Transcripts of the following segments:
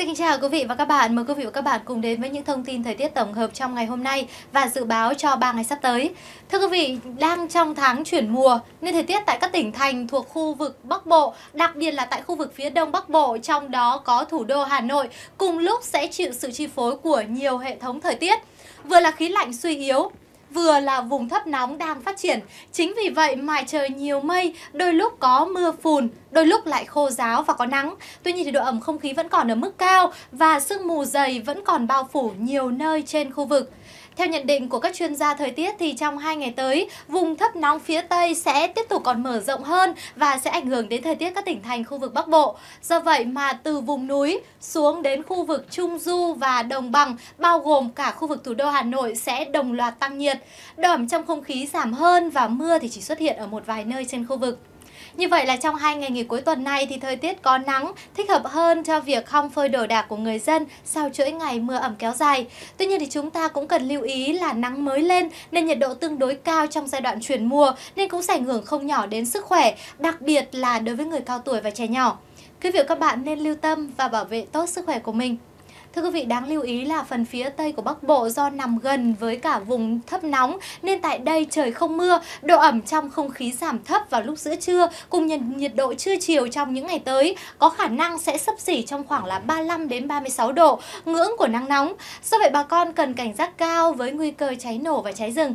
xin chào quý vị và các bạn. Mời quý vị và các bạn cùng đến với những thông tin thời tiết tổng hợp trong ngày hôm nay và dự báo cho 3 ngày sắp tới. Thưa quý vị, đang trong tháng chuyển mùa nên thời tiết tại các tỉnh thành thuộc khu vực Bắc Bộ, đặc biệt là tại khu vực phía Đông Bắc Bộ, trong đó có thủ đô Hà Nội, cùng lúc sẽ chịu sự chi phối của nhiều hệ thống thời tiết. Vừa là khí lạnh suy yếu, vừa là vùng thấp nóng đang phát triển. Chính vì vậy mà trời nhiều mây, đôi lúc có mưa phùn, đôi lúc lại khô ráo và có nắng. Tuy nhiên thì độ ẩm không khí vẫn còn ở mức cao và sương mù dày vẫn còn bao phủ nhiều nơi trên khu vực. Theo nhận định của các chuyên gia thời tiết thì trong hai ngày tới, vùng thấp nóng phía Tây sẽ tiếp tục còn mở rộng hơn và sẽ ảnh hưởng đến thời tiết các tỉnh thành khu vực Bắc Bộ. Do vậy mà từ vùng núi xuống đến khu vực Trung Du và Đồng Bằng, bao gồm cả khu vực thủ đô Hà Nội sẽ đồng loạt tăng nhiệt. Độ ẩm trong không khí giảm hơn và mưa thì chỉ xuất hiện ở một vài nơi trên khu vực. Như vậy là trong hai ngày nghỉ cuối tuần này thì thời tiết có nắng, thích hợp hơn cho việc không phơi đồ đạc của người dân sau chuỗi ngày mưa ẩm kéo dài. Tuy nhiên thì chúng ta cũng cần lưu ý là nắng mới lên nên nhiệt độ tương đối cao trong giai đoạn chuyển mùa nên cũng sẽ ảnh hưởng không nhỏ đến sức khỏe, đặc biệt là đối với người cao tuổi và trẻ nhỏ. Quý vị và các bạn nên lưu tâm và bảo vệ tốt sức khỏe của mình. Thưa quý vị, đáng lưu ý là phần phía Tây của Bắc Bộ do nằm gần với cả vùng thấp nóng nên tại đây trời không mưa, độ ẩm trong không khí giảm thấp vào lúc giữa trưa cùng nhiệt, nhiệt độ trưa chiều trong những ngày tới có khả năng sẽ sấp xỉ trong khoảng là 35 đến 36 độ, ngưỡng của nắng nóng. Do vậy bà con cần cảnh giác cao với nguy cơ cháy nổ và cháy rừng.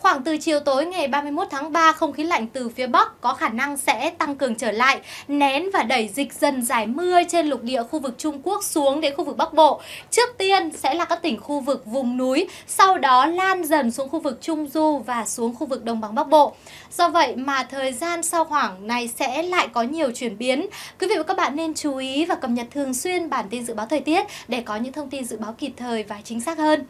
Khoảng từ chiều tối ngày 31 tháng 3, không khí lạnh từ phía Bắc có khả năng sẽ tăng cường trở lại, nén và đẩy dịch dần giải mưa trên lục địa khu vực Trung Quốc xuống đến khu vực Bắc Bộ. Trước tiên sẽ là các tỉnh khu vực vùng núi, sau đó lan dần xuống khu vực Trung Du và xuống khu vực Đồng bằng Bắc Bộ. Do vậy mà thời gian sau khoảng này sẽ lại có nhiều chuyển biến. Quý vị và các bạn nên chú ý và cập nhật thường xuyên bản tin dự báo thời tiết để có những thông tin dự báo kịp thời và chính xác hơn.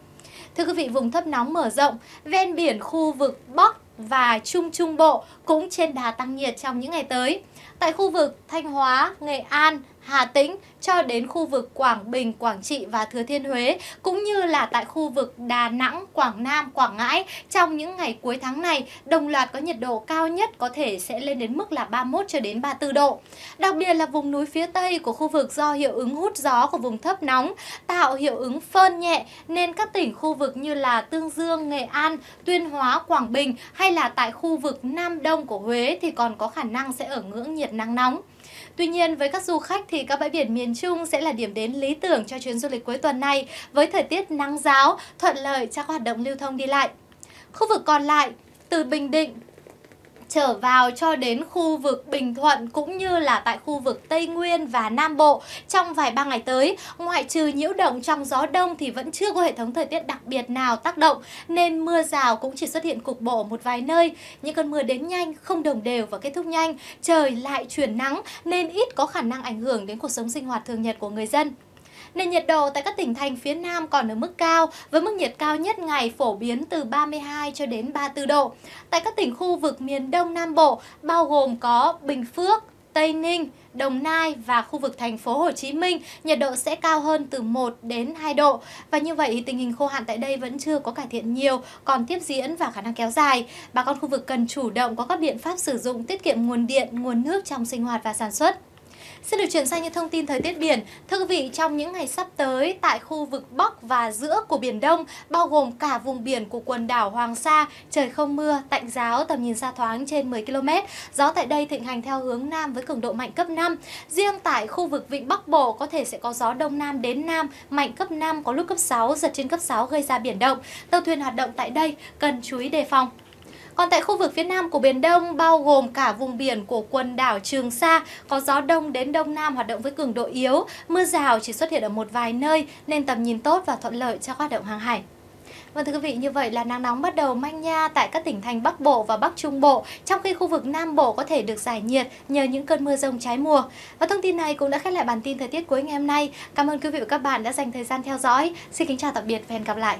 Thưa quý vị, vùng thấp nóng mở rộng, ven biển khu vực Bắc và Trung Trung Bộ cũng trên đà tăng nhiệt trong những ngày tới. Tại khu vực Thanh Hóa, Nghệ An, Hà Tĩnh cho đến khu vực Quảng Bình, Quảng Trị và Thừa Thiên Huế cũng như là tại khu vực Đà Nẵng, Quảng Nam, Quảng Ngãi trong những ngày cuối tháng này đồng loạt có nhiệt độ cao nhất có thể sẽ lên đến mức là 31 cho đến 34 độ. Đặc biệt là vùng núi phía Tây của khu vực do hiệu ứng hút gió của vùng thấp nóng tạo hiệu ứng phơn nhẹ nên các tỉnh khu vực như là Tương Dương, Nghệ An, Tuyên Hóa, Quảng Bình hay là tại khu vực Nam Đông của Huế thì còn có khả năng sẽ ở ngưỡng nhiệt nắng nóng. Tuy nhiên với các du khách thì các bãi biển miền Trung sẽ là điểm đến lý tưởng cho chuyến du lịch cuối tuần này với thời tiết nắng giáo, thuận lợi cho các hoạt động lưu thông đi lại. Khu vực còn lại từ Bình Định trở vào cho đến khu vực Bình Thuận cũng như là tại khu vực Tây Nguyên và Nam Bộ trong vài ba ngày tới. Ngoại trừ nhiễu động trong gió đông thì vẫn chưa có hệ thống thời tiết đặc biệt nào tác động nên mưa rào cũng chỉ xuất hiện cục bộ một vài nơi. Những cơn mưa đến nhanh, không đồng đều và kết thúc nhanh, trời lại chuyển nắng nên ít có khả năng ảnh hưởng đến cuộc sống sinh hoạt thường nhật của người dân. Nền nhiệt độ tại các tỉnh thành phía Nam còn ở mức cao, với mức nhiệt cao nhất ngày phổ biến từ 32 cho đến 34 độ. Tại các tỉnh khu vực miền Đông Nam Bộ, bao gồm có Bình Phước, Tây Ninh, Đồng Nai và khu vực thành phố Hồ Chí Minh, nhiệt độ sẽ cao hơn từ 1 đến 2 độ. Và như vậy tình hình khô hạn tại đây vẫn chưa có cải thiện nhiều, còn tiếp diễn và khả năng kéo dài. Bà con khu vực cần chủ động có các biện pháp sử dụng tiết kiệm nguồn điện, nguồn nước trong sinh hoạt và sản xuất. Xin được chuyển sang những thông tin thời tiết biển. Thưa quý vị, trong những ngày sắp tới tại khu vực Bắc và giữa của Biển Đông, bao gồm cả vùng biển của quần đảo Hoàng Sa, trời không mưa, tạnh giáo, tầm nhìn xa thoáng trên 10 km. Gió tại đây thịnh hành theo hướng Nam với cường độ mạnh cấp 5. Riêng tại khu vực Vịnh Bắc Bộ có thể sẽ có gió Đông Nam đến Nam, mạnh cấp 5, có lúc cấp 6, giật trên cấp 6 gây ra biển động. Tàu thuyền hoạt động tại đây cần chú ý đề phòng. Còn tại khu vực phía Nam của Biển Đông, bao gồm cả vùng biển của quần đảo Trường Sa, có gió đông đến đông nam hoạt động với cường độ yếu, mưa rào chỉ xuất hiện ở một vài nơi nên tầm nhìn tốt và thuận lợi cho hoạt động hàng hải. Vâng thưa quý vị, như vậy là nắng nóng bắt đầu manh nha tại các tỉnh thành Bắc Bộ và Bắc Trung Bộ, trong khi khu vực Nam Bộ có thể được giải nhiệt nhờ những cơn mưa rông trái mùa. Và thông tin này cũng đã khép lại bản tin thời tiết cuối ngày hôm nay. Cảm ơn quý vị và các bạn đã dành thời gian theo dõi. Xin kính chào tạm biệt và hẹn gặp lại.